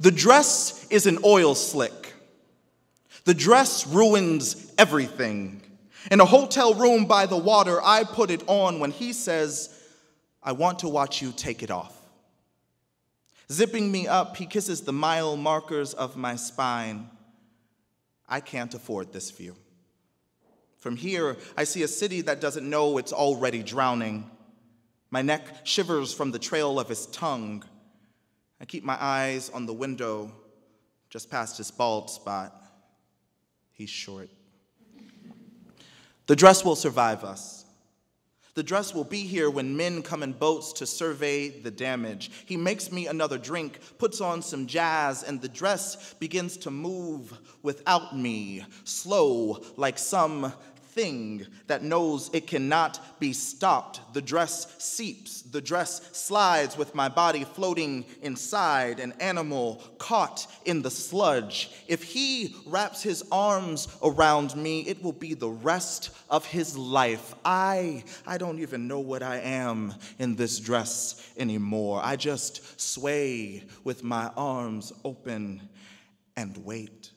The dress is an oil slick. The dress ruins everything. In a hotel room by the water, I put it on when he says, I want to watch you take it off. Zipping me up, he kisses the mile markers of my spine. I can't afford this view. From here, I see a city that doesn't know it's already drowning. My neck shivers from the trail of his tongue. I keep my eyes on the window just past his bald spot. He's short. The dress will survive us. The dress will be here when men come in boats to survey the damage. He makes me another drink, puts on some jazz, and the dress begins to move without me, slow like some thing that knows it cannot be stopped. The dress seeps, the dress slides with my body floating inside, an animal caught in the sludge. If he wraps his arms around me, it will be the rest of his life. I, I don't even know what I am in this dress anymore. I just sway with my arms open and wait.